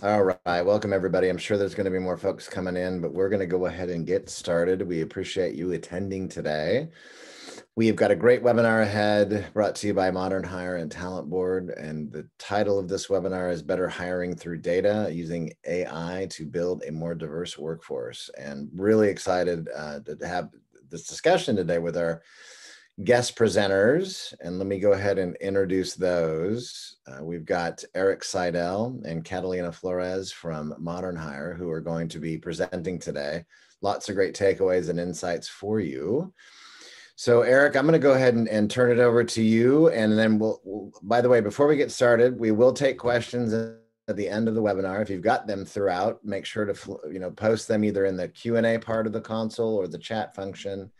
All right. Welcome, everybody. I'm sure there's going to be more folks coming in, but we're going to go ahead and get started. We appreciate you attending today. We've got a great webinar ahead brought to you by Modern Hire and Talent Board. And the title of this webinar is Better Hiring Through Data Using AI to Build a More Diverse Workforce. And really excited uh, to have this discussion today with our guest presenters, and let me go ahead and introduce those. Uh, we've got Eric Sydell and Catalina Flores from Modern Hire who are going to be presenting today. Lots of great takeaways and insights for you. So Eric, I'm going to go ahead and, and turn it over to you. And then we'll, we'll, by the way, before we get started, we will take questions at the end of the webinar. If you've got them throughout, make sure to, you know, post them either in the Q&A part of the console or the chat function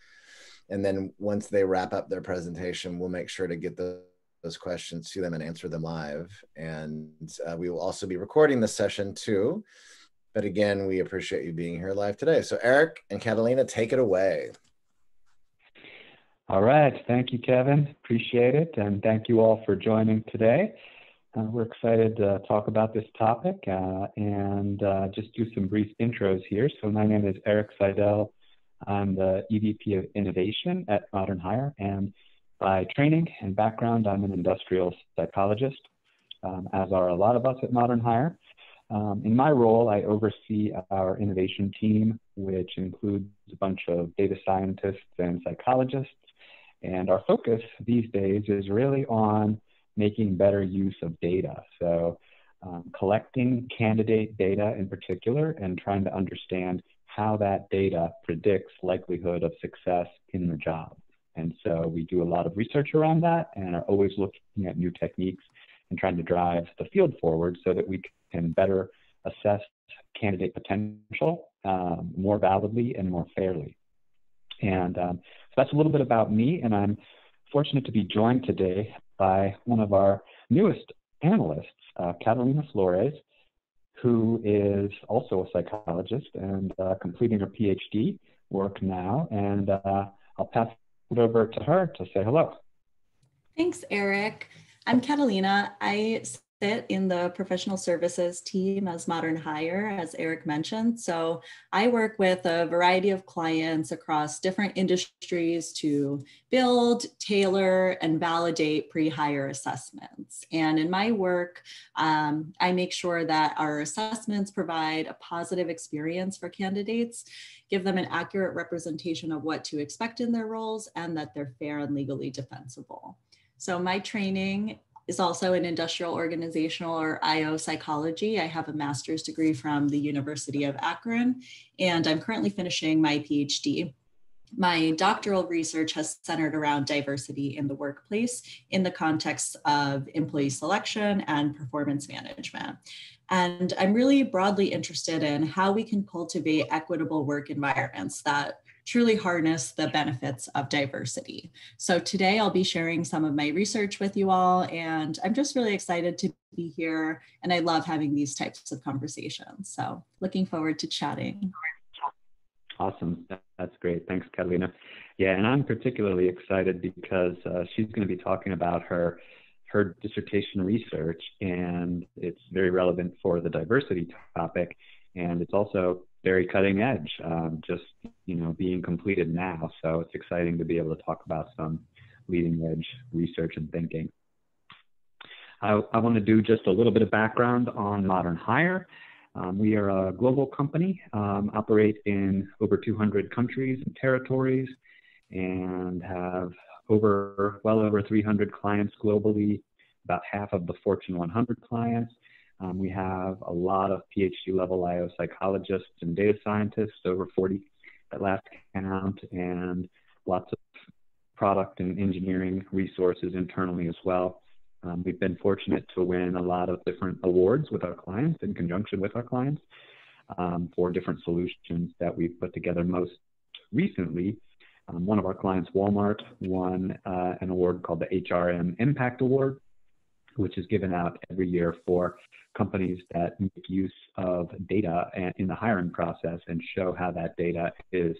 and then once they wrap up their presentation, we'll make sure to get the, those questions to them and answer them live. And uh, we will also be recording the session too. But again, we appreciate you being here live today. So Eric and Catalina, take it away. All right. Thank you, Kevin. Appreciate it. And thank you all for joining today. Uh, we're excited to talk about this topic uh, and uh, just do some brief intros here. So my name is Eric Sydell. I'm the EVP of Innovation at Modern Hire, and by training and background, I'm an industrial psychologist, um, as are a lot of us at Modern Hire. Um, in my role, I oversee our innovation team, which includes a bunch of data scientists and psychologists. And our focus these days is really on making better use of data. So, um, collecting candidate data in particular and trying to understand how that data predicts likelihood of success in the job. And so we do a lot of research around that and are always looking at new techniques and trying to drive the field forward so that we can better assess candidate potential um, more validly and more fairly. And um, so that's a little bit about me, and I'm fortunate to be joined today by one of our newest analysts, uh, Catalina Flores, who is also a psychologist and uh, completing her PhD work now. And uh, I'll pass it over to her to say hello. Thanks, Eric. I'm Catalina. I sit in the professional services team as Modern Hire, as Eric mentioned. So I work with a variety of clients across different industries to build, tailor, and validate pre hire assessments. And in my work, um, I make sure that our assessments provide a positive experience for candidates, give them an accurate representation of what to expect in their roles, and that they're fair and legally defensible. So my training is also in industrial organizational or IO psychology. I have a master's degree from the University of Akron, and I'm currently finishing my PhD. My doctoral research has centered around diversity in the workplace in the context of employee selection and performance management. And I'm really broadly interested in how we can cultivate equitable work environments that truly harness the benefits of diversity. So today I'll be sharing some of my research with you all, and I'm just really excited to be here. And I love having these types of conversations. So looking forward to chatting. Awesome. That's great. Thanks, Catalina. Yeah, and I'm particularly excited because uh, she's going to be talking about her her dissertation research, and it's very relevant for the diversity topic, and it's also very cutting edge, um, just you know being completed now. So it's exciting to be able to talk about some leading edge research and thinking. I, I want to do just a little bit of background on Modern Hire. Um, we are a global company, um, operate in over 200 countries and territories, and have over well over 300 clients globally, about half of the Fortune 100 clients. Um, we have a lot of PhD level IO psychologists and data scientists, over 40 at last count, and lots of product and engineering resources internally as well. Um, we've been fortunate to win a lot of different awards with our clients in conjunction with our clients um, for different solutions that we've put together. Most recently, um, one of our clients, Walmart, won uh, an award called the HRM Impact Award, which is given out every year for companies that make use of data in the hiring process and show how that data is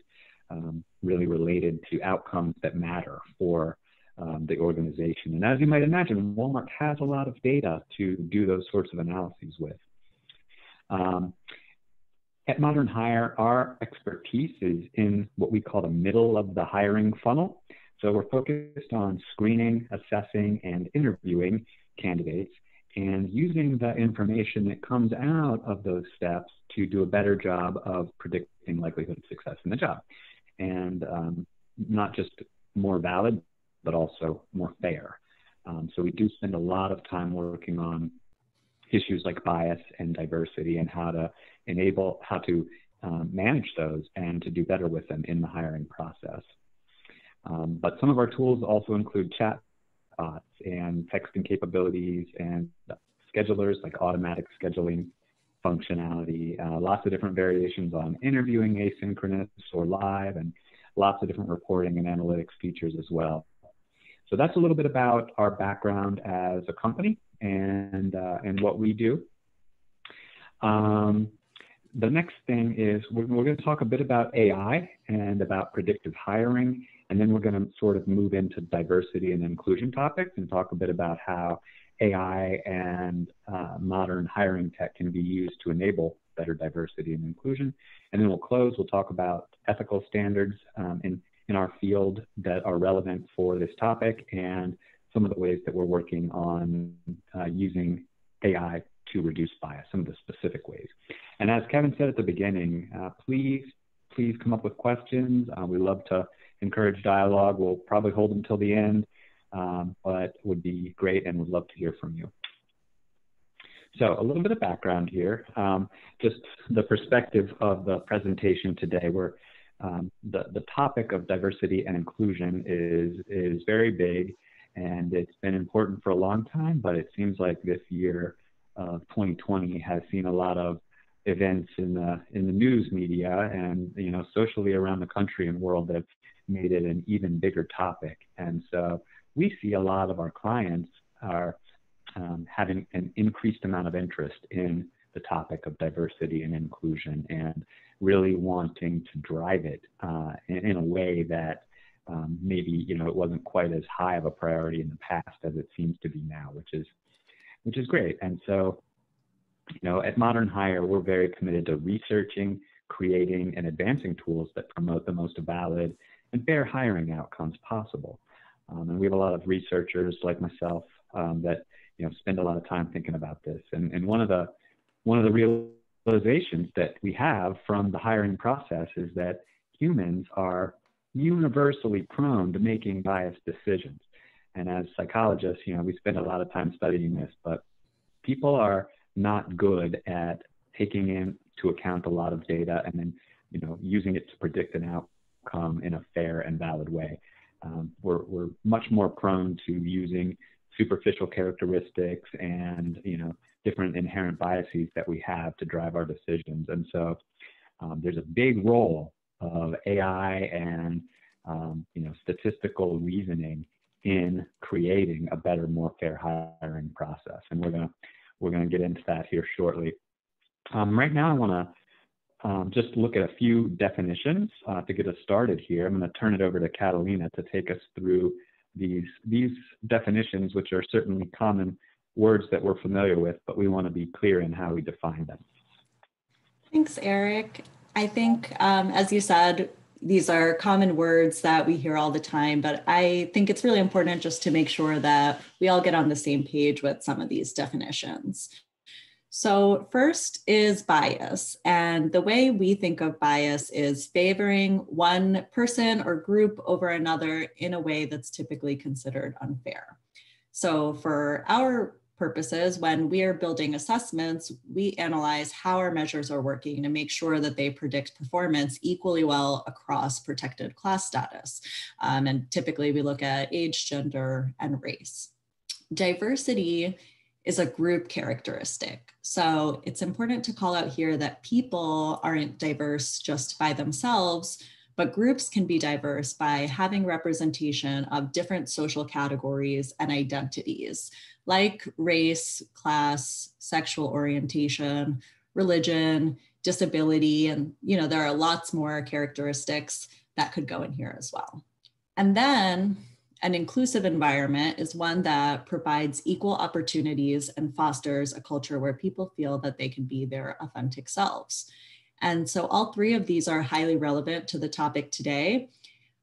um, really related to outcomes that matter for um, the organization. And as you might imagine, Walmart has a lot of data to do those sorts of analyses with. Um, at Modern Hire, our expertise is in what we call the middle of the hiring funnel. So we're focused on screening, assessing, and interviewing candidates and using the information that comes out of those steps to do a better job of predicting likelihood of success in the job. And um, not just more valid, but also more fair. Um, so we do spend a lot of time working on issues like bias and diversity and how to enable, how to um, manage those and to do better with them in the hiring process. Um, but some of our tools also include chat bots and texting capabilities and schedulers like automatic scheduling functionality, uh, lots of different variations on interviewing asynchronous or live, and lots of different reporting and analytics features as well. So that's a little bit about our background as a company and, uh, and what we do. Um, the next thing is we're, we're going to talk a bit about AI and about predictive hiring, and then we're going to sort of move into diversity and inclusion topics and talk a bit about how AI and uh, modern hiring tech can be used to enable better diversity and inclusion. And then we'll close, we'll talk about ethical standards um, in, in our field that are relevant for this topic and some of the ways that we're working on uh, using AI to reduce bias, some of the specific ways. And as Kevin said at the beginning, uh, please, please come up with questions. Uh, we love to encourage dialogue. We'll probably hold them till the end, um, but would be great and would love to hear from you. So a little bit of background here, um, just the perspective of the presentation today. Where um, the, the topic of diversity and inclusion is, is very big and it's been important for a long time, but it seems like this year of 2020 has seen a lot of events in the in the news media and you know socially around the country and world that made it an even bigger topic. And so we see a lot of our clients are um, having an increased amount of interest in the topic of diversity and inclusion and really wanting to drive it uh, in, in, a way that um, maybe you know it wasn't quite as high of a priority in the past as it seems to be now, which is which is great. And so, you know, at Modern Hire, we're very committed to researching, creating, and advancing tools that promote the most valid and fair hiring outcomes possible. Um, and we have a lot of researchers like myself um, that you know spend a lot of time thinking about this. And, and one of the one of the realizations that we have from the hiring process is that humans are universally prone to making biased decisions. And as psychologists, you know, we spend a lot of time studying this, but people are not good at taking into account a lot of data and then, you know, using it to predict an outcome in a fair and valid way. Um, we're, we're much more prone to using superficial characteristics and you know different inherent biases that we have to drive our decisions. And so um, there's a big role of AI and um, you know statistical reasoning in creating a better, more fair hiring process. And we're gonna we're gonna get into that here shortly. Um, right now, I want to um, just look at a few definitions uh, to get us started here. I'm going to turn it over to Catalina to take us through these these definitions, which are certainly common words that we're familiar with, but we want to be clear in how we define them. Thanks, Eric. I think, um, as you said, these are common words that we hear all the time, but I think it's really important just to make sure that we all get on the same page with some of these definitions. So, first is bias. And the way we think of bias is favoring one person or group over another in a way that's typically considered unfair. So, for our purposes, when we are building assessments, we analyze how our measures are working to make sure that they predict performance equally well across protected class status. Um, and typically, we look at age, gender, and race. Diversity is a group characteristic. So it's important to call out here that people aren't diverse just by themselves, but groups can be diverse by having representation of different social categories and identities, like race, class, sexual orientation, religion, disability, and you know there are lots more characteristics that could go in here as well. And then an inclusive environment is one that provides equal opportunities and fosters a culture where people feel that they can be their authentic selves. And so all three of these are highly relevant to the topic today.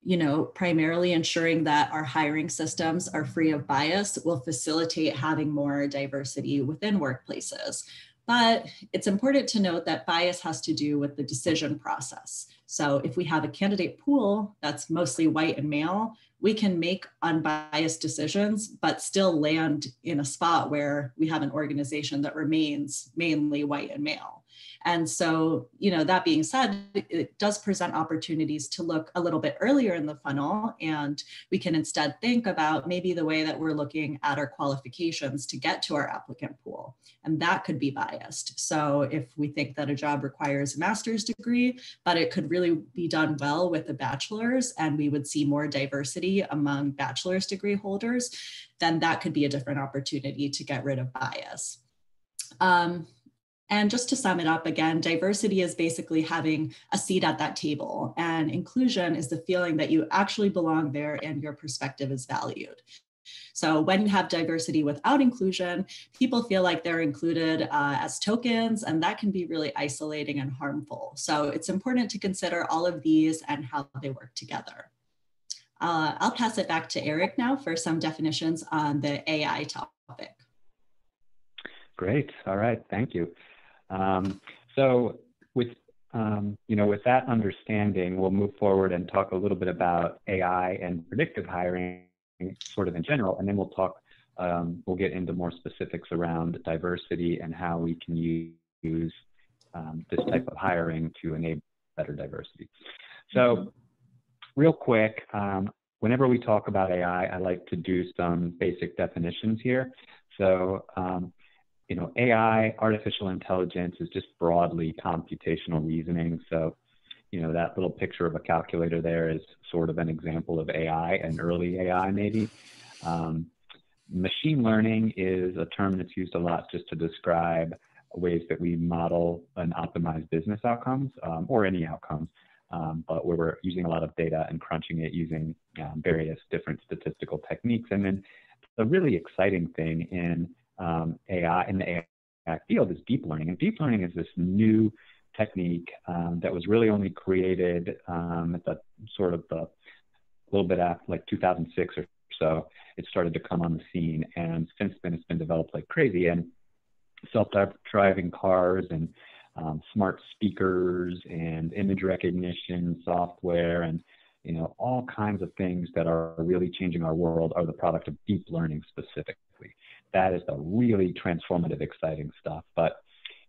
You know, primarily ensuring that our hiring systems are free of bias will facilitate having more diversity within workplaces. But it's important to note that bias has to do with the decision process. So if we have a candidate pool that's mostly white and male, we can make unbiased decisions, but still land in a spot where we have an organization that remains mainly white and male. And so, you know, that being said, it does present opportunities to look a little bit earlier in the funnel. And we can instead think about maybe the way that we're looking at our qualifications to get to our applicant pool. And that could be biased. So if we think that a job requires a master's degree, but it could really be done well with a bachelor's, and we would see more diversity among bachelor's degree holders, then that could be a different opportunity to get rid of bias. Um, and just to sum it up again, diversity is basically having a seat at that table, and inclusion is the feeling that you actually belong there and your perspective is valued. So when you have diversity without inclusion, people feel like they're included uh, as tokens, and that can be really isolating and harmful. So it's important to consider all of these and how they work together. Uh, I'll pass it back to Eric now for some definitions on the AI topic. Great. All right. Thank you. Um, so with um, you know, with that understanding, we'll move forward and talk a little bit about AI and predictive hiring, sort of in general, and then we'll talk. Um, we'll get into more specifics around diversity and how we can use um, this type of hiring to enable better diversity. So, real quick, um, whenever we talk about AI, I like to do some basic definitions here. So, um, you know, AI, artificial intelligence is just broadly computational reasoning. So, you know, that little picture of a calculator there is sort of an example of AI, an early AI maybe. Um, machine learning is a term that's used a lot just to describe ways that we model and optimize business outcomes um, or any outcomes. Um, but where we're using a lot of data and crunching it using um, various different statistical techniques. And then the really exciting thing in um, AI in the AI field is deep learning. And deep learning is this new technique um, that was really only created um, at the sort of the little bit after like 2006 or so. It started to come on the scene, and since then it's been developed like crazy. And self-driving cars and um, smart speakers and image recognition software and you know all kinds of things that are really changing our world are the product of deep learning specifically that is the really transformative, exciting stuff. But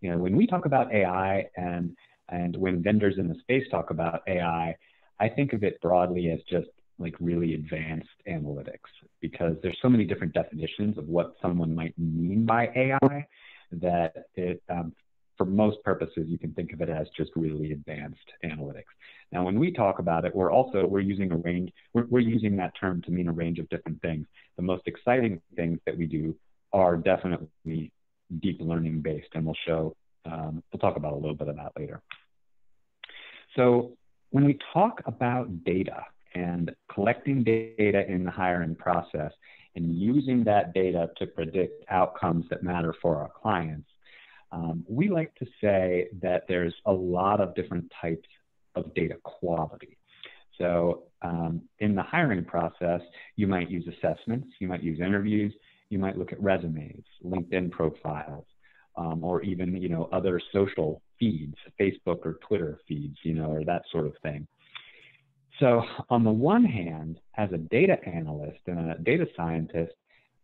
you know, when we talk about AI and and when vendors in the space talk about AI, I think of it broadly as just like really advanced analytics because there's so many different definitions of what someone might mean by AI that it, um, for most purposes, you can think of it as just really advanced analytics. Now, when we talk about it, we're also we're using a range. We're, we're using that term to mean a range of different things. The most exciting things that we do are definitely deep learning based, and we'll show, um, we'll talk about a little bit of that later. So when we talk about data and collecting data in the hiring process and using that data to predict outcomes that matter for our clients, um, we like to say that there's a lot of different types of data quality. So um, in the hiring process, you might use assessments, you might use interviews, you might look at resumes, LinkedIn profiles, um, or even you know other social feeds, Facebook or Twitter feeds, you know, or that sort of thing. So on the one hand, as a data analyst and a data scientist,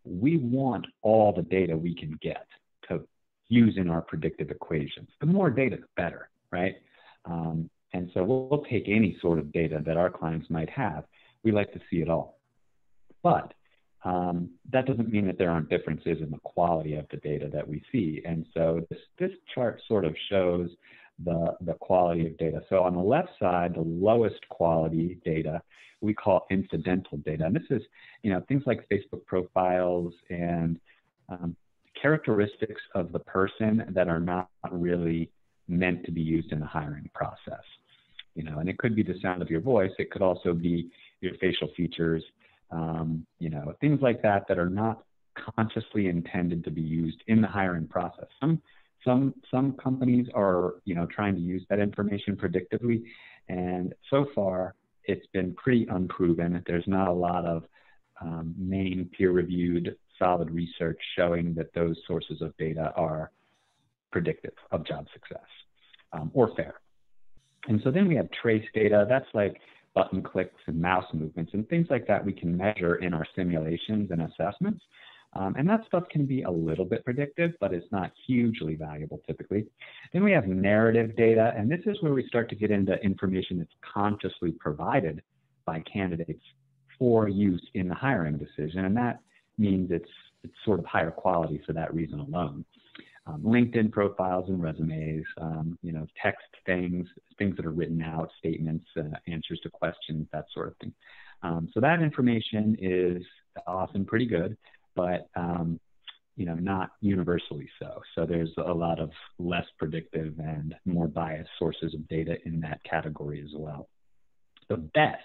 we want all the data we can get to use in our predictive equations. The more data, the better, right? Um, and so we'll, we'll take any sort of data that our clients might have. We like to see it all. But um, that doesn't mean that there aren't differences in the quality of the data that we see. And so this, this chart sort of shows the, the quality of data. So on the left side, the lowest quality data we call incidental data. And this is, you know, things like Facebook profiles and um, characteristics of the person that are not really meant to be used in the hiring process. You know, and it could be the sound of your voice. It could also be your facial features, um, you know, things like that that are not consciously intended to be used in the hiring process. Some some some companies are you know trying to use that information predictively, and so far it's been pretty unproven. There's not a lot of um, main peer-reviewed solid research showing that those sources of data are predictive of job success um, or fair. And so then we have trace data. That's like button clicks and mouse movements and things like that we can measure in our simulations and assessments. Um, and that stuff can be a little bit predictive, but it's not hugely valuable typically. Then we have narrative data, and this is where we start to get into information that's consciously provided by candidates for use in the hiring decision. And that means it's, it's sort of higher quality for that reason alone um, LinkedIn profiles and resumes, um, you know, text things, things that are written out, statements, uh, answers to questions, that sort of thing. Um, so that information is often pretty good, but um, you know, not universally so. So there's a lot of less predictive and more biased sources of data in that category as well. The best,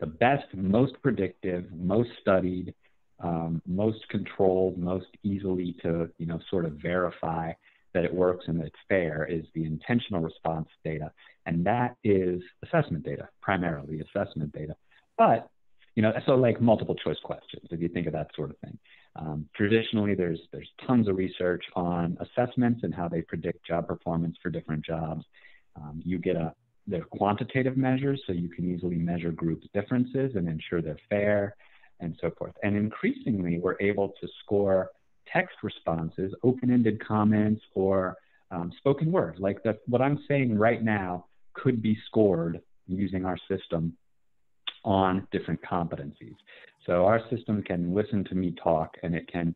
the best, most predictive, most studied, um, most controlled, most easily to you know sort of verify that it works and that it's fair is the intentional response data, and that is assessment data primarily assessment data. But you know, so like multiple choice questions, if you think of that sort of thing. Um, traditionally, there's there's tons of research on assessments and how they predict job performance for different jobs. Um, you get a they're quantitative measures, so you can easily measure group differences and ensure they're fair and so forth. And increasingly, we're able to score text responses, open-ended comments, or um, spoken word. Like the, what I'm saying right now could be scored using our system on different competencies. So our system can listen to me talk, and it can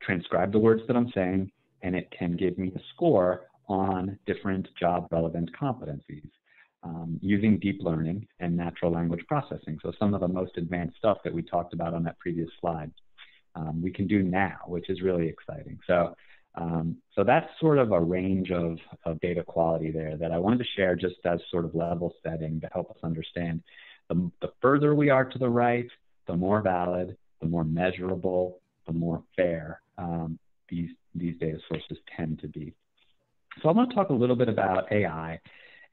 transcribe the words that I'm saying, and it can give me a score on different job relevant competencies um, using deep learning and natural language processing. So some of the most advanced stuff that we talked about on that previous slide, um, we can do now, which is really exciting. So, um, so that's sort of a range of, of data quality there that I wanted to share just as sort of level setting to help us understand. The, the further we are to the right, the more valid, the more measurable, the more fair um, these, these data sources tend to be. So I want to talk a little bit about AI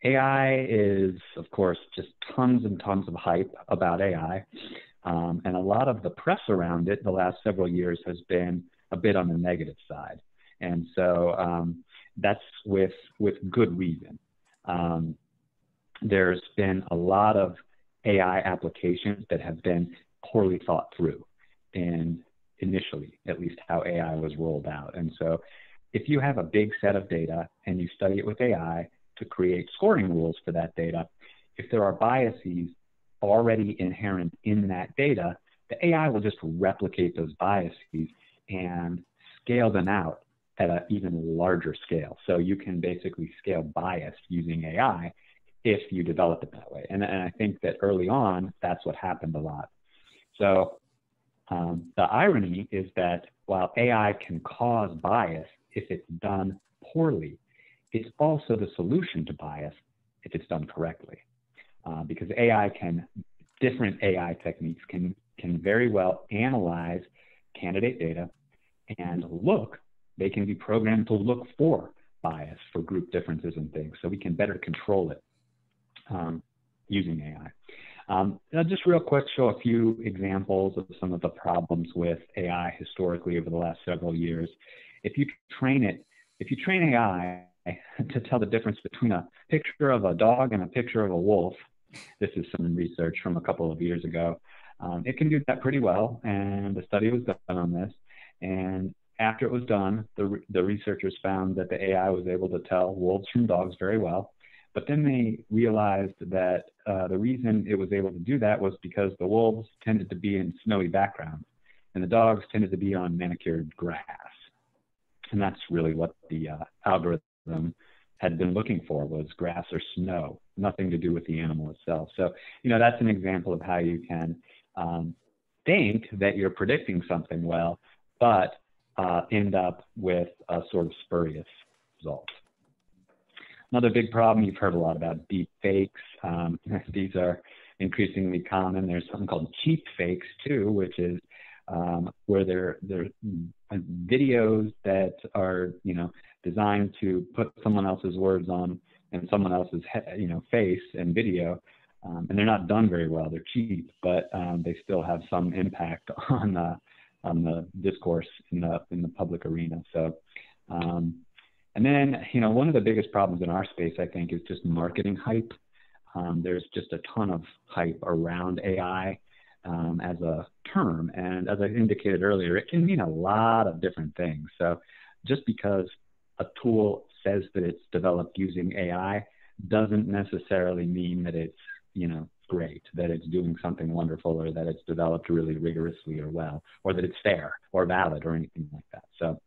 AI is, of course, just tons and tons of hype about AI. Um, and a lot of the press around it the last several years has been a bit on the negative side. And so um, that's with, with good reason. Um, there's been a lot of AI applications that have been poorly thought through, and initially, at least, how AI was rolled out. And so, if you have a big set of data and you study it with AI, to create scoring rules for that data, if there are biases already inherent in that data, the AI will just replicate those biases and scale them out at an even larger scale. So you can basically scale bias using AI if you develop it that way. And, and I think that early on, that's what happened a lot. So um, the irony is that while AI can cause bias if it's done poorly, it's also the solution to bias if it's done correctly. Uh, because AI can, different AI techniques can, can very well analyze candidate data and look, they can be programmed to look for bias, for group differences and things, so we can better control it um, using AI. Um, just real quick show a few examples of some of the problems with AI historically over the last several years. If you train it, if you train AI to tell the difference between a picture of a dog and a picture of a wolf. This is some research from a couple of years ago. Um, it can do that pretty well, and the study was done on this. And after it was done, the, the researchers found that the AI was able to tell wolves from dogs very well. But then they realized that uh, the reason it was able to do that was because the wolves tended to be in snowy backgrounds, and the dogs tended to be on manicured grass. And that's really what the uh, algorithm them had been looking for was grass or snow, nothing to do with the animal itself. So, you know, that's an example of how you can um, think that you're predicting something well, but uh, end up with a sort of spurious result. Another big problem you've heard a lot about deep fakes. Um, these are increasingly common. There's something called cheap fakes too, which is um, where they're they're videos that are you know designed to put someone else's words on and someone else's you know face and video, um, and they're not done very well. They're cheap, but um, they still have some impact on the on the discourse in the in the public arena. So. Um, and then, you know, one of the biggest problems in our space, I think, is just marketing hype. Um, there's just a ton of hype around AI um, as a term. And as I indicated earlier, it can mean a lot of different things. So just because a tool says that it's developed using AI doesn't necessarily mean that it's, you know, great, that it's doing something wonderful or that it's developed really rigorously or well, or that it's fair or valid or anything like that. So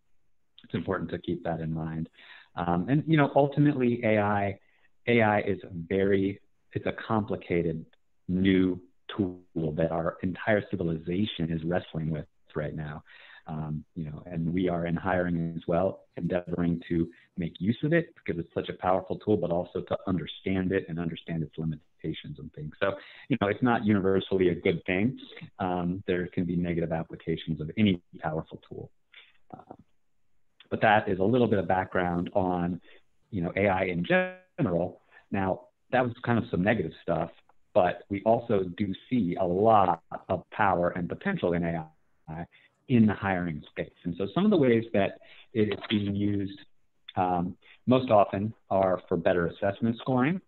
it's important to keep that in mind. Um, and, you know, ultimately AI, AI is very, it's a complicated new tool that our entire civilization is wrestling with right now. Um, you know, and we are in hiring as well, endeavoring to make use of it because it's such a powerful tool, but also to understand it and understand its limitations and things. So, you know, it's not universally a good thing. Um, there can be negative applications of any powerful tool. Uh, but that is a little bit of background on, you know, AI in general. Now, that was kind of some negative stuff but we also do see a lot of power and potential in AI in the hiring space. And so some of the ways that it is being used um, most often are for better assessment scoring,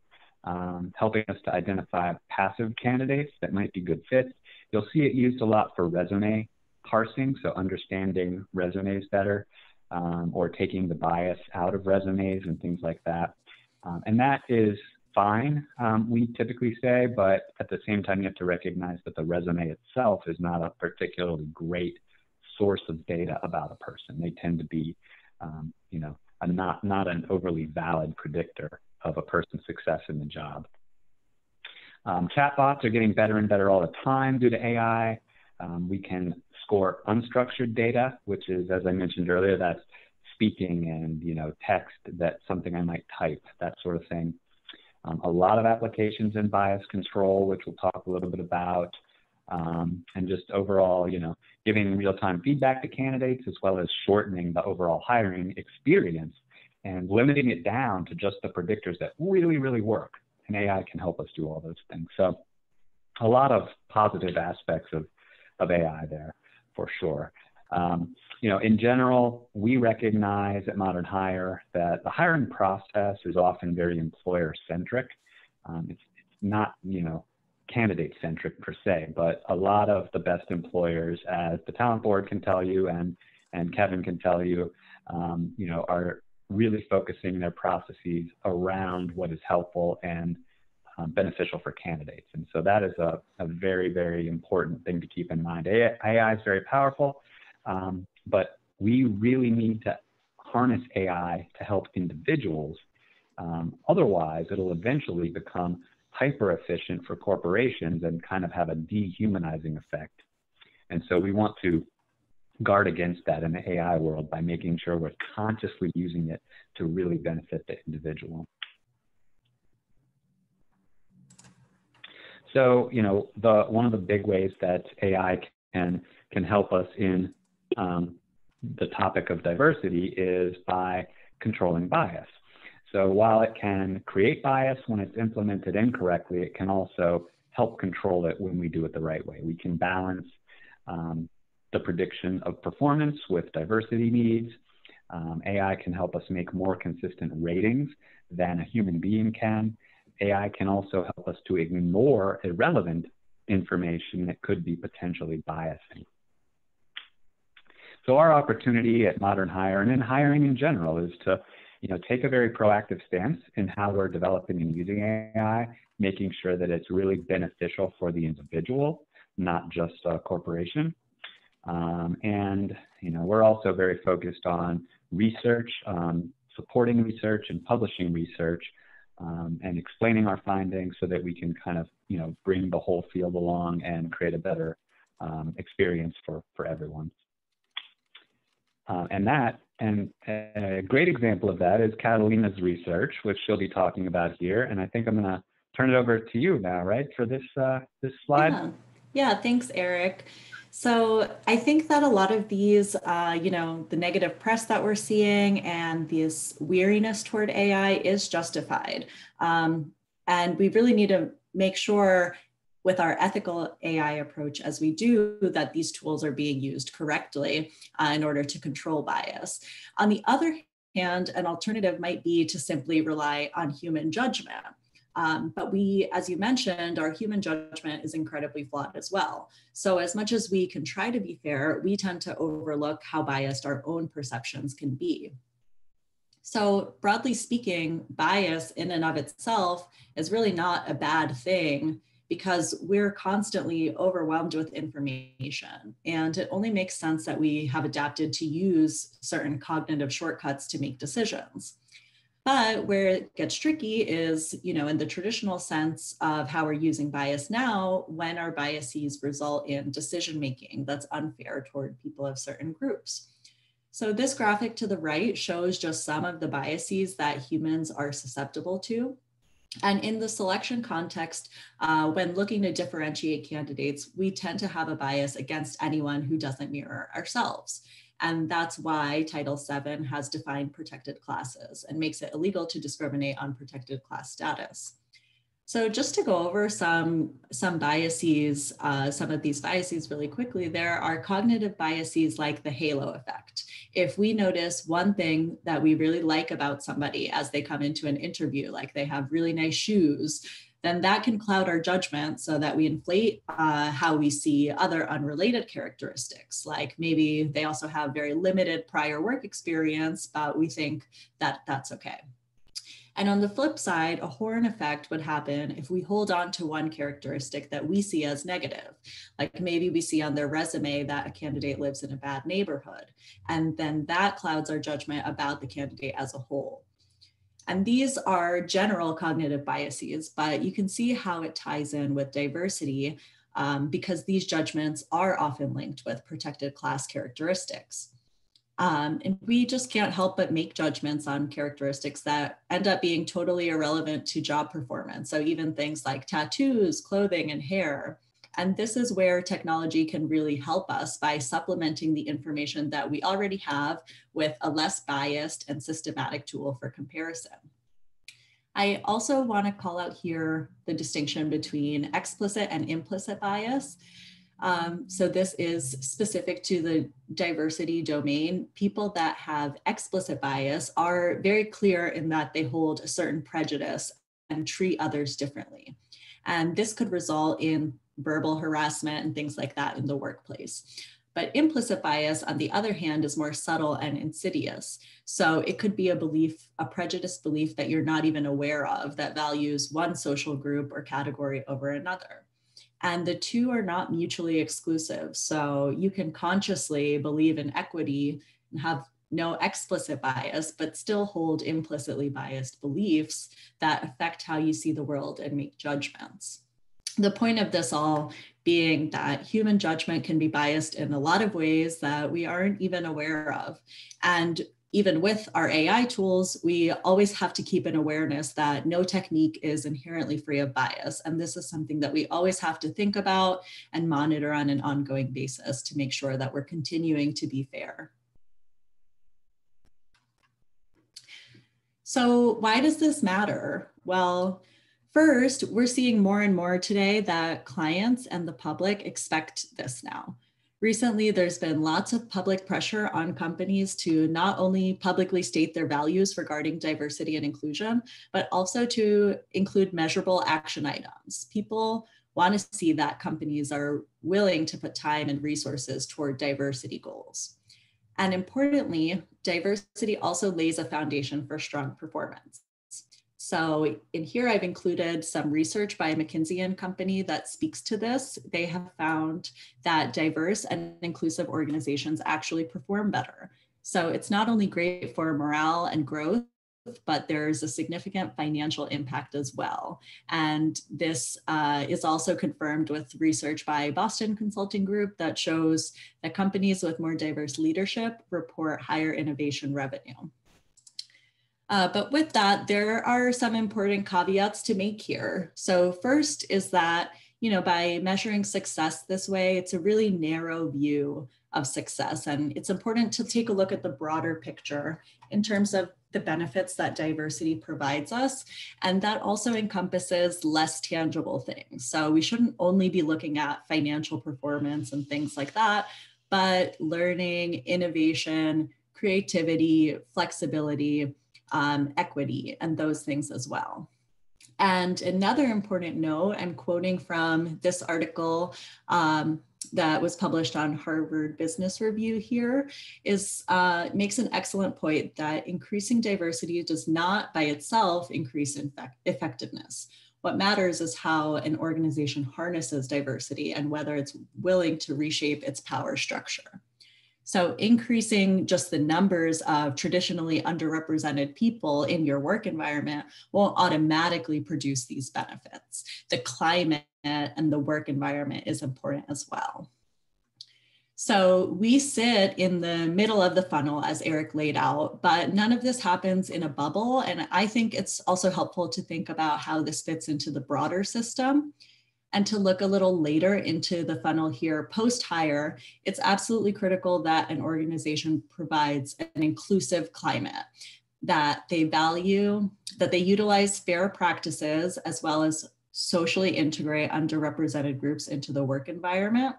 um, helping us to identify passive candidates that might be good fits. You'll see it used a lot for resume parsing, so understanding resumes better, um, or taking the bias out of resumes and things like that. Um, and that is fine, um, we typically say, but at the same time, you have to recognize that the resume itself is not a particularly great source of data about a person. They tend to be, um, you know, not not an overly valid predictor of a person's success in the job. Um, chatbots are getting better and better all the time due to AI. Um, we can score unstructured data, which is, as I mentioned earlier, that's speaking and you know text that's something I might type, that sort of thing. Um, a lot of applications in bias control, which we'll talk a little bit about, um, and just overall, you know, giving real-time feedback to candidates as well as shortening the overall hiring experience and limiting it down to just the predictors that really, really work. And AI can help us do all those things. So a lot of positive aspects of, of AI there for sure. Um, you know, in general, we recognize at Modern Hire that the hiring process is often very employer centric. Um, it's, it's not, you know, candidate centric per se, but a lot of the best employers, as the talent board can tell you and and Kevin can tell you, um, you know, are really focusing their processes around what is helpful and um, beneficial for candidates. And so that is a, a very, very important thing to keep in mind. AI is very powerful, um, but we really need to harness AI to help individuals. Um, otherwise, it'll eventually become hyper efficient for corporations and kind of have a dehumanizing effect. And so we want to guard against that in the AI world by making sure we're consciously using it to really benefit the individual. So, you know, the one of the big ways that AI can can help us in um, the topic of diversity is by controlling bias. So while it can create bias when it's implemented incorrectly, it can also help control it when we do it the right way. We can balance um, the prediction of performance with diversity needs. Um, AI can help us make more consistent ratings than a human being can. AI can also help us to ignore irrelevant information that could be potentially biasing. So our opportunity at Modern Hire and in hiring in general is to, you know, take a very proactive stance in how we're developing and using AI, making sure that it's really beneficial for the individual, not just a corporation. Um, and you know, we're also very focused on research, um, supporting research and publishing research, um, and explaining our findings so that we can kind of you know bring the whole field along and create a better um, experience for for everyone. Uh, and that, and a great example of that is Catalina's research, which she'll be talking about here. And I think I'm going to turn it over to you now, right, for this uh, this slide. Yeah. yeah, thanks, Eric. So I think that a lot of these, uh, you know, the negative press that we're seeing and this weariness toward AI is justified. Um, and we really need to make sure with our ethical AI approach as we do that these tools are being used correctly uh, in order to control bias. On the other hand, an alternative might be to simply rely on human judgment. Um, but we, as you mentioned, our human judgment is incredibly flawed as well. So as much as we can try to be fair, we tend to overlook how biased our own perceptions can be. So broadly speaking, bias in and of itself is really not a bad thing because we're constantly overwhelmed with information. And it only makes sense that we have adapted to use certain cognitive shortcuts to make decisions. But where it gets tricky is, you know, in the traditional sense of how we're using bias now, when our biases result in decision making that's unfair toward people of certain groups. So this graphic to the right shows just some of the biases that humans are susceptible to. And in the selection context, uh, when looking to differentiate candidates, we tend to have a bias against anyone who doesn't mirror ourselves. And that's why Title VII has defined protected classes and makes it illegal to discriminate on protected class status. So just to go over some, some biases, uh, some of these biases really quickly, there are cognitive biases like the halo effect. If we notice one thing that we really like about somebody as they come into an interview, like they have really nice shoes, then that can cloud our judgment so that we inflate uh, how we see other unrelated characteristics. Like maybe they also have very limited prior work experience, but we think that that's okay. And on the flip side, a horn effect would happen if we hold on to one characteristic that we see as negative. Like maybe we see on their resume that a candidate lives in a bad neighborhood, and then that clouds our judgment about the candidate as a whole. And these are general cognitive biases, but you can see how it ties in with diversity um, because these judgments are often linked with protected class characteristics. Um, and we just can't help but make judgments on characteristics that end up being totally irrelevant to job performance. So even things like tattoos, clothing, and hair. And this is where technology can really help us by supplementing the information that we already have with a less biased and systematic tool for comparison. I also want to call out here the distinction between explicit and implicit bias. Um, so this is specific to the diversity domain. People that have explicit bias are very clear in that they hold a certain prejudice and treat others differently. And this could result in verbal harassment and things like that in the workplace. But implicit bias, on the other hand, is more subtle and insidious. So it could be a belief, a prejudiced belief that you're not even aware of that values one social group or category over another and the two are not mutually exclusive. So you can consciously believe in equity and have no explicit bias, but still hold implicitly biased beliefs that affect how you see the world and make judgments. The point of this all being that human judgment can be biased in a lot of ways that we aren't even aware of. And even with our AI tools, we always have to keep an awareness that no technique is inherently free of bias. And this is something that we always have to think about and monitor on an ongoing basis to make sure that we're continuing to be fair. So why does this matter? Well, first, we're seeing more and more today that clients and the public expect this now. Recently, there's been lots of public pressure on companies to not only publicly state their values regarding diversity and inclusion, but also to include measurable action items. People want to see that companies are willing to put time and resources toward diversity goals. And importantly, diversity also lays a foundation for strong performance. So in here, I've included some research by a McKinsey and Company that speaks to this. They have found that diverse and inclusive organizations actually perform better. So it's not only great for morale and growth, but there's a significant financial impact as well. And this uh, is also confirmed with research by Boston Consulting Group that shows that companies with more diverse leadership report higher innovation revenue. Uh, but with that, there are some important caveats to make here. So first is that, you know, by measuring success this way, it's a really narrow view of success. And it's important to take a look at the broader picture in terms of the benefits that diversity provides us. And that also encompasses less tangible things. So we shouldn't only be looking at financial performance and things like that, but learning, innovation, creativity, flexibility, um, equity, and those things as well. And another important note, I'm quoting from this article um, that was published on Harvard Business Review here, is uh, makes an excellent point that increasing diversity does not by itself increase effectiveness. What matters is how an organization harnesses diversity and whether it's willing to reshape its power structure. So increasing just the numbers of traditionally underrepresented people in your work environment won't automatically produce these benefits. The climate and the work environment is important as well. So we sit in the middle of the funnel as Eric laid out, but none of this happens in a bubble. And I think it's also helpful to think about how this fits into the broader system and to look a little later into the funnel here post hire, it's absolutely critical that an organization provides an inclusive climate, that they value, that they utilize fair practices as well as socially integrate underrepresented groups into the work environment.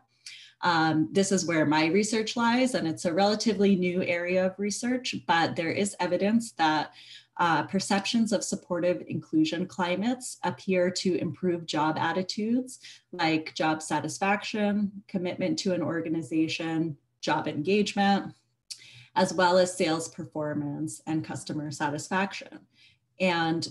Um, this is where my research lies, and it's a relatively new area of research, but there is evidence that uh, perceptions of supportive inclusion climates appear to improve job attitudes like job satisfaction, commitment to an organization, job engagement, as well as sales performance and customer satisfaction. And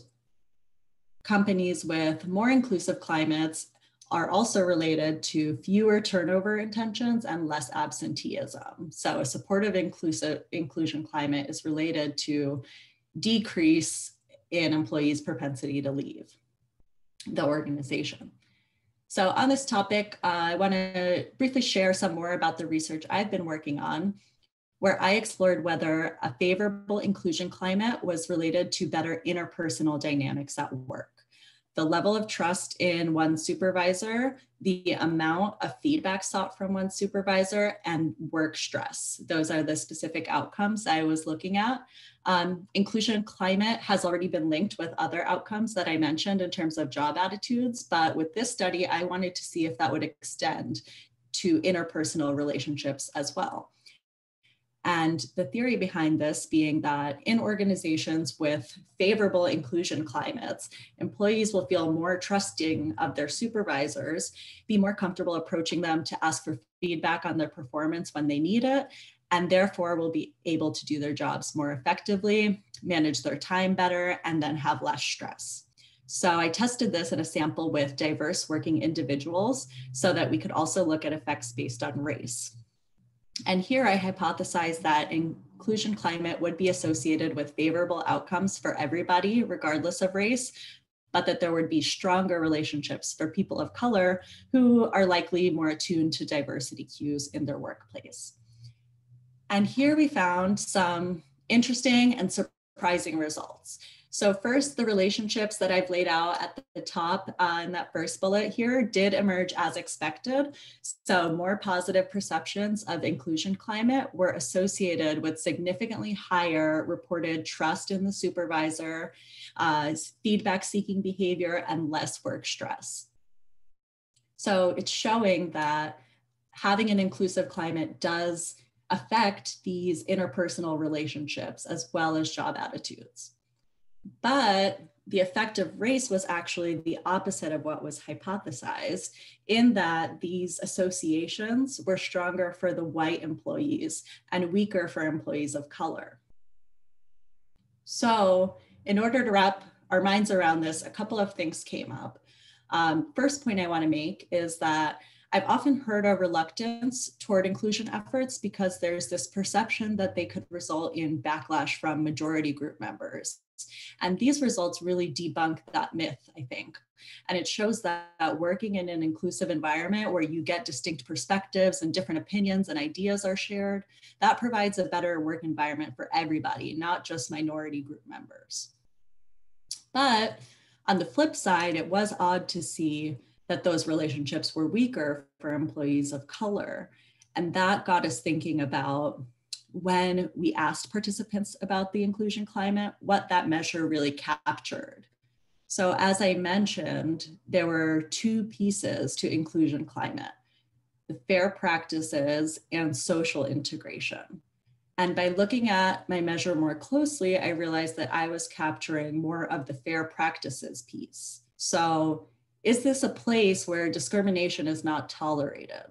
companies with more inclusive climates are also related to fewer turnover intentions and less absenteeism. So a supportive inclusive inclusion climate is related to decrease in employees' propensity to leave the organization. So on this topic, uh, I want to briefly share some more about the research I've been working on, where I explored whether a favorable inclusion climate was related to better interpersonal dynamics at work the level of trust in one supervisor, the amount of feedback sought from one supervisor, and work stress. Those are the specific outcomes I was looking at. Um, inclusion climate has already been linked with other outcomes that I mentioned in terms of job attitudes, but with this study, I wanted to see if that would extend to interpersonal relationships as well. And the theory behind this being that in organizations with favorable inclusion climates, employees will feel more trusting of their supervisors, be more comfortable approaching them to ask for feedback on their performance when they need it, and therefore will be able to do their jobs more effectively, manage their time better, and then have less stress. So I tested this in a sample with diverse working individuals so that we could also look at effects based on race. And here I hypothesized that inclusion climate would be associated with favorable outcomes for everybody, regardless of race, but that there would be stronger relationships for people of color who are likely more attuned to diversity cues in their workplace. And here we found some interesting and surprising results. So first, the relationships that I've laid out at the top uh, in that first bullet here did emerge as expected. So more positive perceptions of inclusion climate were associated with significantly higher reported trust in the supervisor, uh, feedback seeking behavior, and less work stress. So it's showing that having an inclusive climate does affect these interpersonal relationships as well as job attitudes. But the effect of race was actually the opposite of what was hypothesized, in that these associations were stronger for the white employees and weaker for employees of color. So, in order to wrap our minds around this, a couple of things came up. Um, first point I want to make is that I've often heard a reluctance toward inclusion efforts because there's this perception that they could result in backlash from majority group members. And these results really debunk that myth, I think. And it shows that working in an inclusive environment where you get distinct perspectives and different opinions and ideas are shared, that provides a better work environment for everybody, not just minority group members. But on the flip side, it was odd to see that those relationships were weaker for employees of color. And that got us thinking about when we asked participants about the inclusion climate, what that measure really captured. So as I mentioned, there were two pieces to inclusion climate, the fair practices and social integration. And by looking at my measure more closely, I realized that I was capturing more of the fair practices piece. So is this a place where discrimination is not tolerated?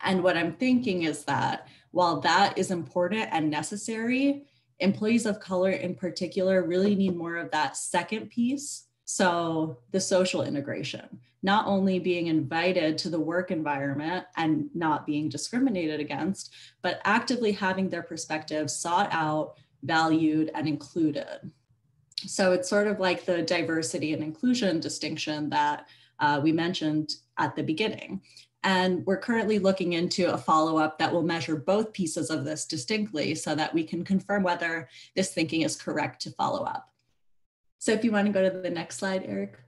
And what I'm thinking is that while that is important and necessary, employees of color in particular really need more of that second piece. So the social integration, not only being invited to the work environment and not being discriminated against, but actively having their perspectives sought out, valued, and included. So it's sort of like the diversity and inclusion distinction that uh, we mentioned at the beginning. And we're currently looking into a follow up that will measure both pieces of this distinctly so that we can confirm whether this thinking is correct to follow up. So if you want to go to the next slide, Eric.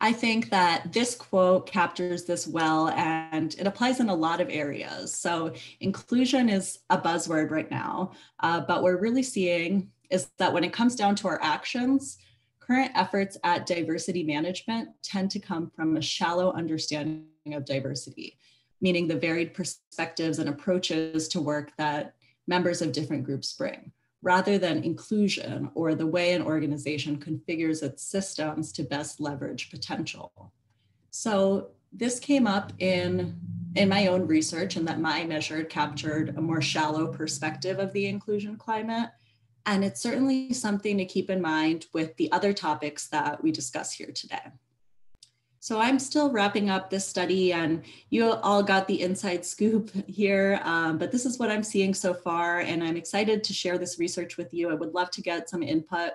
I think that this quote captures this well and it applies in a lot of areas. So, inclusion is a buzzword right now, uh, but we're really seeing is that when it comes down to our actions, Current efforts at diversity management tend to come from a shallow understanding of diversity, meaning the varied perspectives and approaches to work that members of different groups bring, rather than inclusion or the way an organization configures its systems to best leverage potential. So this came up in in my own research and that my measure captured a more shallow perspective of the inclusion climate and it's certainly something to keep in mind with the other topics that we discuss here today. So I'm still wrapping up this study and you all got the inside scoop here, um, but this is what I'm seeing so far and I'm excited to share this research with you. I would love to get some input.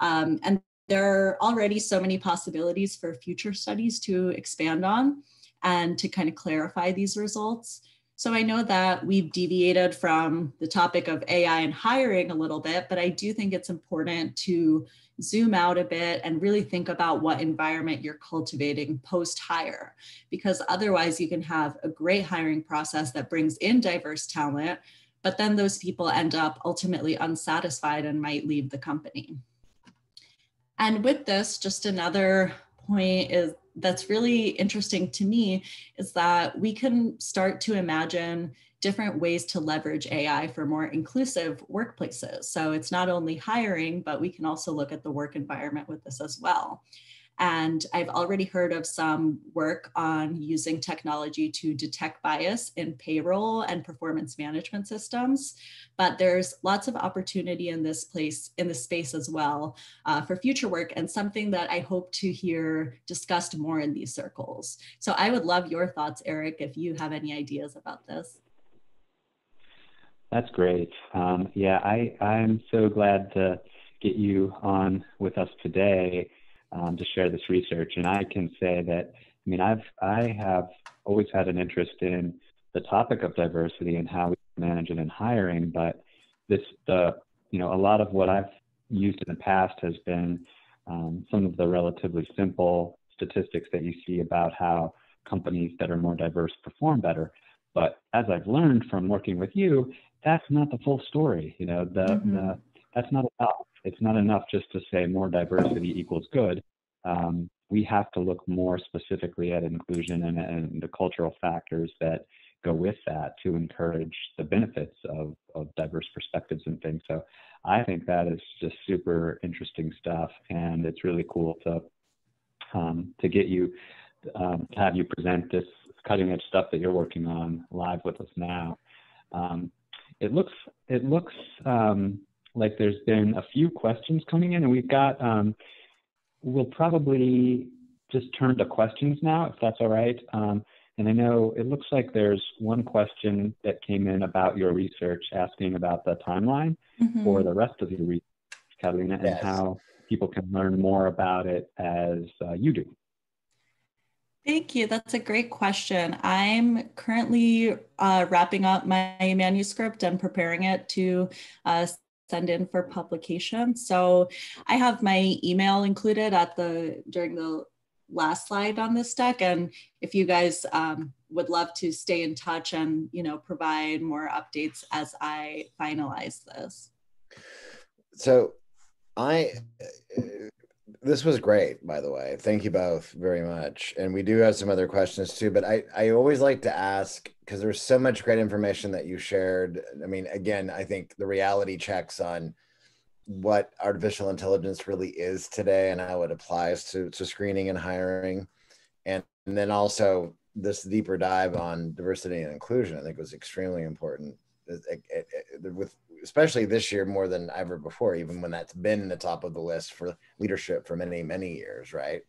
Um, and there are already so many possibilities for future studies to expand on and to kind of clarify these results. So I know that we've deviated from the topic of AI and hiring a little bit, but I do think it's important to zoom out a bit and really think about what environment you're cultivating post hire, because otherwise you can have a great hiring process that brings in diverse talent, but then those people end up ultimately unsatisfied and might leave the company. And with this, just another point is that's really interesting to me is that we can start to imagine different ways to leverage AI for more inclusive workplaces. So it's not only hiring, but we can also look at the work environment with this as well. And I've already heard of some work on using technology to detect bias in payroll and performance management systems. But there's lots of opportunity in this place, in this space as well uh, for future work and something that I hope to hear discussed more in these circles. So I would love your thoughts, Eric, if you have any ideas about this. That's great. Um, yeah, I, I'm so glad to get you on with us today um, to share this research. And I can say that, I mean, I've, I have always had an interest in the topic of diversity and how we manage it in hiring, but this, the, you know, a lot of what I've used in the past has been um, some of the relatively simple statistics that you see about how companies that are more diverse perform better. But as I've learned from working with you, that's not the full story. You know, the, mm-hmm. the that's not enough. It's not enough just to say more diversity equals good. Um, we have to look more specifically at inclusion and, and, the cultural factors that go with that to encourage the benefits of, of diverse perspectives and things. So I think that is just super interesting stuff, and it's really cool to um, to get you um, to have you present this cutting edge stuff that you're working on live with us now. Um, it looks it looks um, like there's been a few questions coming in, and we've got um, we'll probably just turn to questions now, if that's all right. Um, and I know it looks like there's one question that came in about your research asking about the timeline mm-hmm. for the rest of your research, Catalina, yes. and how people can learn more about it as uh, you do. Thank you. That's a great question. I'm currently uh, wrapping up my manuscript and preparing it to uh, send in for publication. So I have my email included at the during the last slide on this deck. And if you guys um, would love to stay in touch and you know provide more updates as I finalize this. So I this was great, by the way. Thank you both very much. And we do have some other questions too, but I, I always like to ask because there's so much great information that you shared. I mean, again, I think the reality checks on what artificial intelligence really is today and how it applies to, to screening and hiring. And, and then also this deeper dive on diversity and inclusion, I think was extremely important. It, it, it, with especially this year more than ever before, even when that's been the top of the list for leadership for many, many years, right?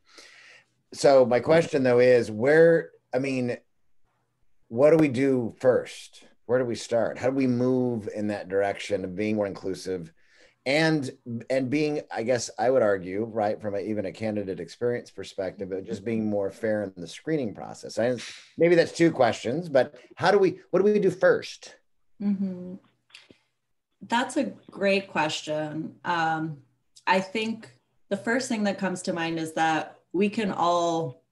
So my question though is where, I mean, what do we do first? Where do we start? How do we move in that direction of being more inclusive and and being, I guess I would argue, right, from a, even a candidate experience perspective, of just being more fair in the screening process. I, maybe that's two questions, but how do we? What do we do 1st mm-hmm. That's a great question. Um, I think the first thing that comes to mind is that we can all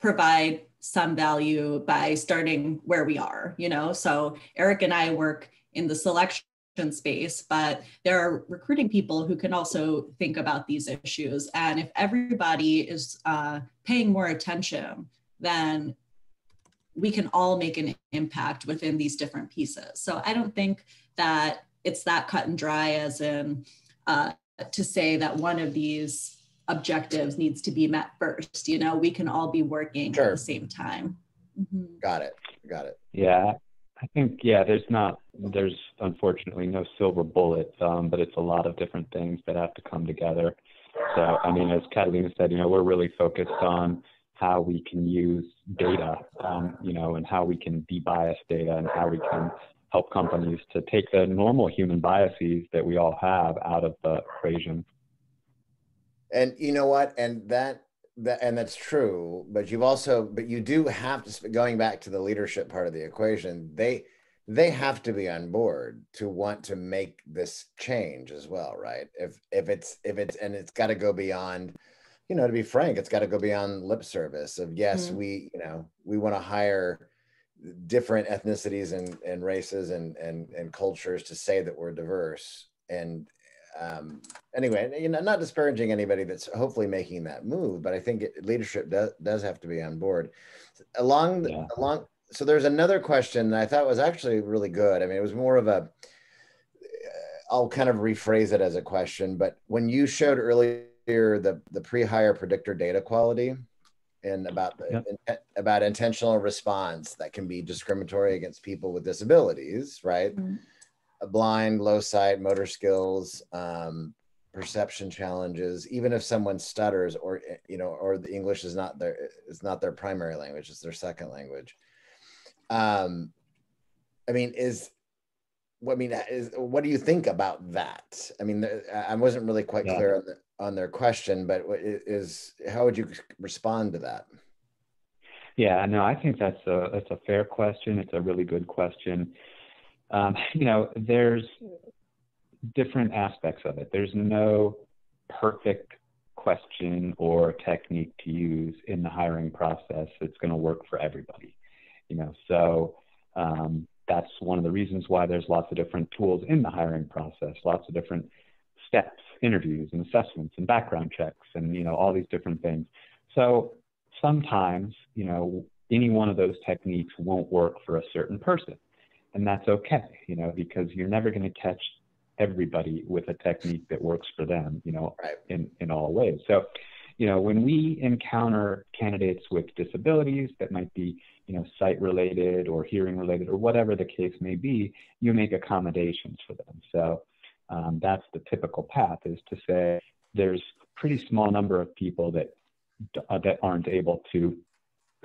provide some value by starting where we are, you know? So Eric and I work in the selection space, but there are recruiting people who can also think about these issues. And if everybody is uh, paying more attention, then we can all make an impact within these different pieces. So I don't think that it's that cut and dry as in uh, to say that one of these objectives needs to be met first. You know, we can all be working sure. at the same time. Mm-hmm. Got it. Got it. Yeah. I think, yeah, there's not, there's unfortunately no silver bullet, um, but it's a lot of different things that have to come together. So, I mean, as Catalina said, you know, we're really focused on how we can use data, um, you know, and how we can debias data and how we can help companies to take the normal human biases that we all have out of the equation. And you know what? And that that and that's true, but you've also but you do have to going back to the leadership part of the equation, they they have to be on board to want to make this change as well, right? If if it's if it's and it's got to go beyond you know, to be frank, it's got to go beyond lip service of yes, mm-hmm. we, you know, we want to hire different ethnicities and, and races and, and, and cultures to say that we're diverse. And um, anyway, you know, not disparaging anybody that's hopefully making that move, but I think it, leadership does, does have to be on board. Along, the, yeah. along. So there's another question that I thought was actually really good. I mean, it was more of a. I'll kind of rephrase it as a question, but when you showed earlier the the pre-hire predictor data quality, and about the, yep. about intentional response that can be discriminatory against people with disabilities, right? Mm-hmm. Blind, low sight, motor skills, um, perception challenges. Even if someone stutters, or you know, or the English is not their is not their primary language; it's their second language. Um, I mean, is I mean, is what do you think about that? I mean, I wasn't really quite yeah. clear on the on their question, but is how would you respond to that? Yeah, no, I think that's a that's a fair question. It's a really good question. Um, you know, there's different aspects of it. There's no perfect question or technique to use in the hiring process that's going to work for everybody. You know, so um, that's one of the reasons why there's lots of different tools in the hiring process, lots of different steps, interviews and assessments and background checks and you know all these different things. So sometimes, you know, any one of those techniques won't work for a certain person. And that's okay, you know, because you're never going to catch everybody with a technique that works for them, you know, right. in, in all ways. So, you know, when we encounter candidates with disabilities that might be, you know, sight related or hearing related or whatever the case may be, you make accommodations for them. So um, that's the typical path is to say there's a pretty small number of people that uh, that aren't able to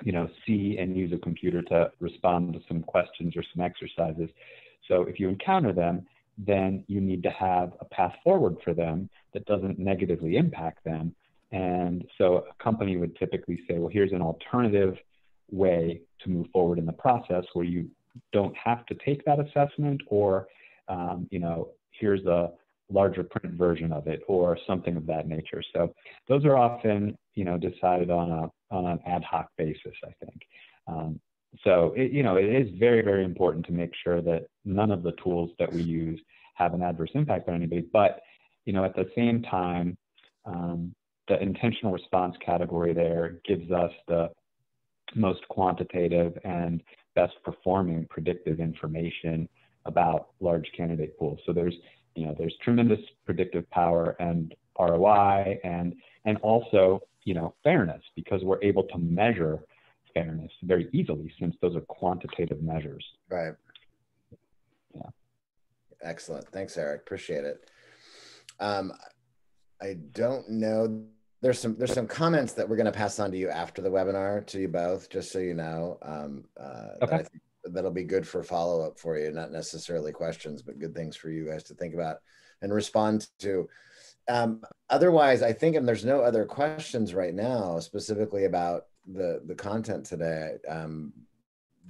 you know see and use a computer to respond to some questions or some exercises so if you encounter them then you need to have a path forward for them that doesn't negatively impact them and so a company would typically say well here's an alternative way to move forward in the process where you don't have to take that assessment or um, you know here's a larger print version of it or something of that nature. So those are often, you know, decided on a on an ad hoc basis, I think. Um, so it, you know, it is very very important to make sure that none of the tools that we use have an adverse impact on anybody. But you know, at the same time, um, the intentional response category there gives us the most quantitative and best performing predictive information about large candidate pools. So there's you know, there's tremendous predictive power and ROI and and also, you know, fairness because we're able to measure fairness very easily since those are quantitative measures. Right. Yeah. Excellent. Thanks, Eric. Appreciate it. Um, I don't know. There's some there's some comments that we're going to pass on to you after the webinar to you both, just so you know. Um, uh, okay that'll be good for follow up for you, not necessarily questions, but good things for you guys to think about and respond to. Um, otherwise, I think, and there's no other questions right now specifically about the the content today. Um,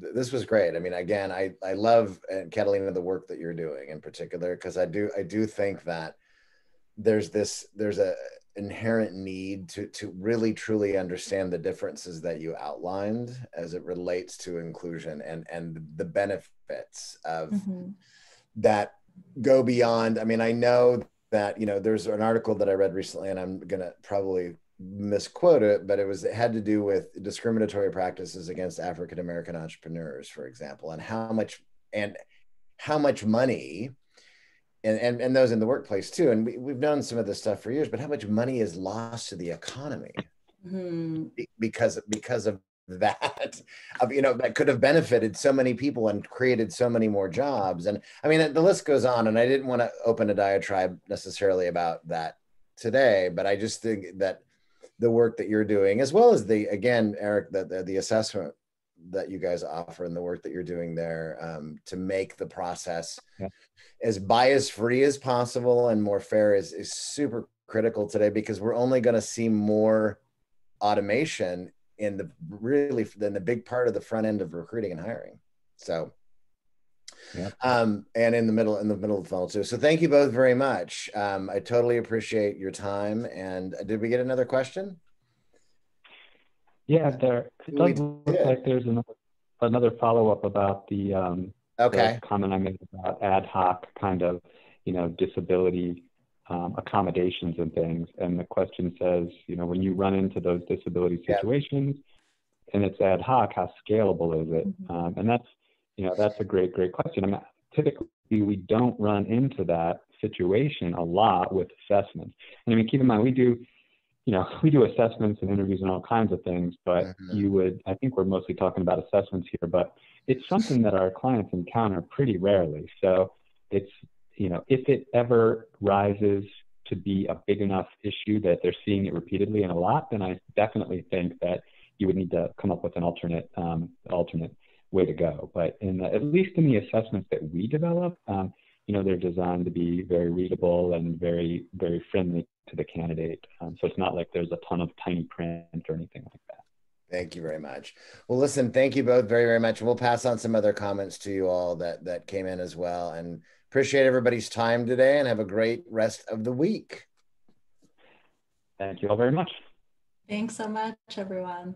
th- this was great. I mean, again, I I love uh, Catalina the work that you're doing in particular because I do I do think that there's this there's a inherent need to to really truly understand the differences that you outlined as it relates to inclusion and and the benefits of mm-hmm. that go beyond i mean i know that you know there's an article that i read recently and i'm going to probably misquote it but it was it had to do with discriminatory practices against african american entrepreneurs for example and how much and how much money and, and, and those in the workplace too. And we, we've known some of this stuff for years, but how much money is lost to the economy mm-hmm. because, because of that, of, you know, that could have benefited so many people and created so many more jobs. And I mean, the list goes on and I didn't want to open a diatribe necessarily about that today, but I just think that the work that you're doing, as well as the, again, Eric, the, the, the assessment that you guys offer and the work that you're doing there um, to make the process yeah. as bias free as possible and more fair is, is super critical today because we're only going to see more automation in the really then the big part of the front end of recruiting and hiring. So yeah. um and in the middle in the middle of the funnel too. So thank you both very much. Um i totally appreciate your time. And uh, did we get another question? Yeah, there it does look like there's another another follow up about the um, okay. the comment I made about ad hoc kind of you know disability um, accommodations and things. And the question says, you know, when you run into those disability situations yeah. and it's ad hoc, how scalable is it? Mm-hmm. Um, and that's you know that's a great great question. I mean, typically we don't run into that situation a lot with assessments. And I mean, keep in mind we do you know, we do assessments and interviews and all kinds of things, but mm-hmm. you would, I think we're mostly talking about assessments here, but it's something that our clients encounter pretty rarely. So it's, you know, if it ever rises to be a big enough issue that they're seeing it repeatedly and a lot, then I definitely think that you would need to come up with an alternate, um, alternate way to go. But in the, at least in the assessments that we develop, um, you know, they're designed to be very readable and very, very friendly to the candidate. Um, so it's not like there's a ton of tiny print or anything like that. Thank you very much. Well, listen, thank you both very, very much. We'll pass on some other comments to you all that that came in as well. And appreciate everybody's time today and have a great rest of the week. Thank you all very much. Thanks so much, everyone.